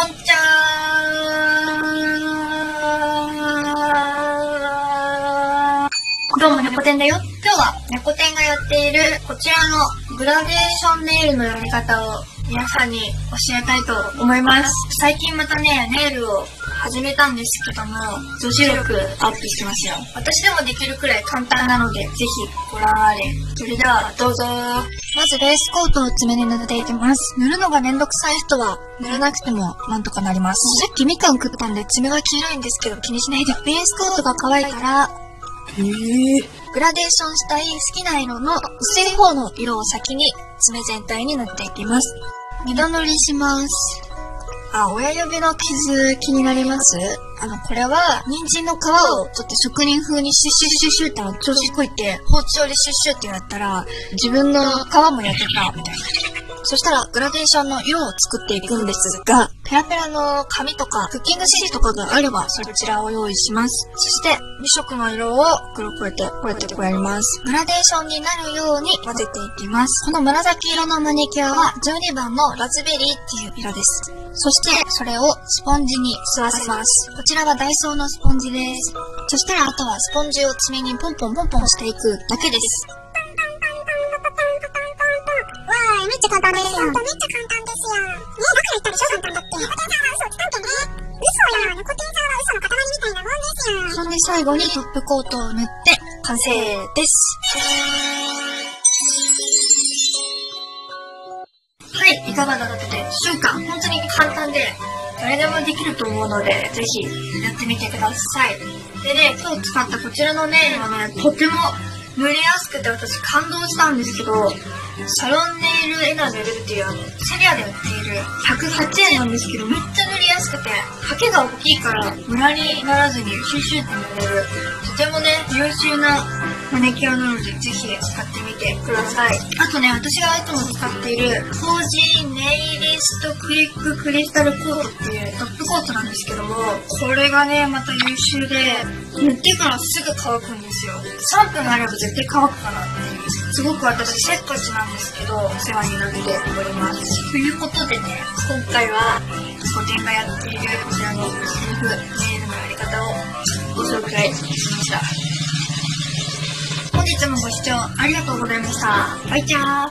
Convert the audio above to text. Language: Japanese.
こんちゃーどうも、猫店だよ。今日は猫店がやっているこちらのグラデーションネイルのやり方を皆さんに教えたいと思います。最近またね、ネイルを始めたんですけども、女子力アップしてますよ。私でもできるくらい簡単なので、ぜひご覧あれ。それでは、どうぞ。まずベースコートを爪に塗っていきます。塗るのがめんどくさい人は、塗らなくてもなんとかなります。さっきみかん食ったんで爪が黄色いんですけど気にしないで。ベースコートが乾いたら、グラデーションしたい好きな色の薄い方の色を先に爪全体に塗っていきます。二度塗りします。あ、親指の傷気になります？あの、これは、人参の皮をちょっと職人風にシュッシュッシュッシュッってあの、調子こいて、包丁でシュッシュってやったら、自分の皮も焼けた、みたいな。そしたら、グラデーションの色を作っていくんですが、ペラペラの紙とか、クッキングシートとかがあれば、そちらを用意します。そして、2色の色を黒こうやって、こうやってこうやります。グラデーションになるように混ぜていきます。この紫色のマニキュアは、12番のラズベリーっていう色です。そして、それをスポンジに吸わせます。こちらはダイソーのスポンジです。そしたら、あとはスポンジを爪にポンポンポンポンしていくだけです。最後にトップコートを塗って完成です。はい、いかがだったでしょうか？本当に簡単で誰でもできると思うので、ぜひやってみてください。でね、今日使ったこちらのネイルはね、とても塗りやすくて私感動したんですけど、サロンネイルエナメルっていうあの、セリアで売っている108円なんですけど、めっちゃ塗やすくて、ハケが大きいからムラにならずにシュッシュって塗れる、とてもね、優秀なマネキュアなので、ぜひ使ってみてください。あとね、私がいつも使っている、コージーネイリストクリッククリスタルコートっていうトップコートなんですけども、これがね、また優秀で、塗ってからすぐ乾くんですよ。3分あれば絶対乾くかなっていう。すごく私せっかちなんですけど、お世話になっております。ということでね、今回は、個展がやっているこちらのセルフネイルのやり方をご紹介しました。本日もご視聴ありがとうございました。バイチャー